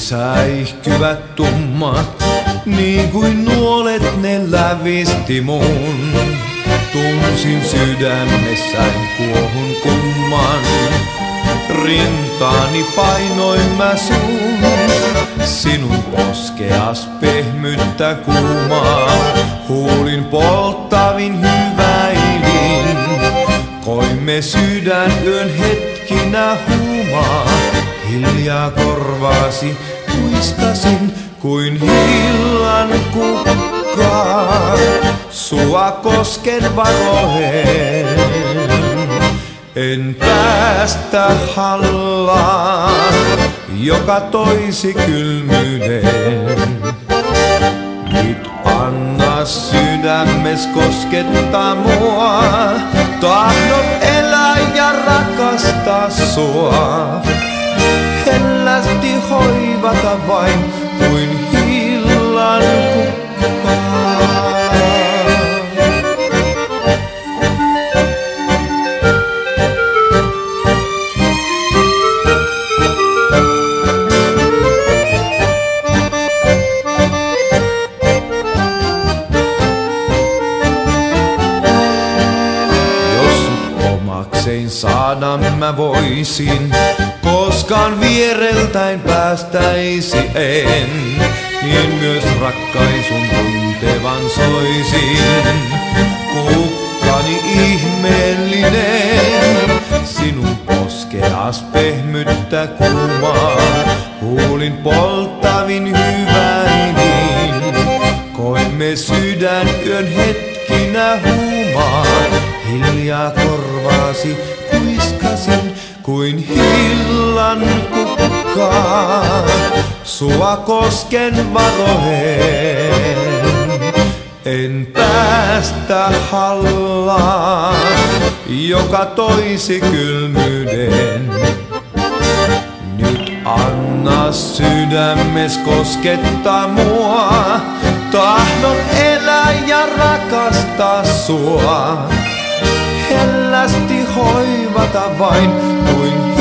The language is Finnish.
säihkyvät tummat, niin kuin nuolet ne lävisti mun. Tunsin sydämessäin kuohun kumman, rintaani painoin mä sun. Sinun poskeas pehmyttä kuumaa, huulin polttavin hyväilin. Koimme sydän yön hetkinä huumaa, hiljaa korvaasi muistasin kuin hillan kukkaa. Sua kosken varohen, en päästä hallaan, joka toisi kylmyyden. Nyt anna sydämes koskettaa mua, tahdon elää ja rakastaa sua hoivata omaksein saada mä voisin, koskaan viereltäin päästäisi en, niin myös rakkaisun tuntevan soisin. Kukkani ihmeellinen, sinun poskeas pehmyttä kuumaa, huulin polttavin hyväinin. Koimme sydän yön hetkinä huumaa, hiljaa korvaasi kuiskasin kuin hillan kukkaa. Sua kosken varohen, en päästä hallaan, joka toisi kylmyyden. Nyt anna sydämes koskettaa mua, tahdon elää ja rakastaa sua. Hellästi hoivata vain kuin